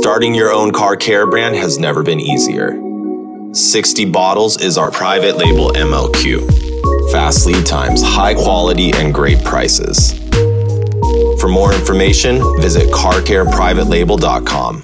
Starting your own car care brand has never been easier. 60 bottles is our private label MLQ. Fast lead times, high quality, and great prices. For more information, visit carcareprivatelabel.com.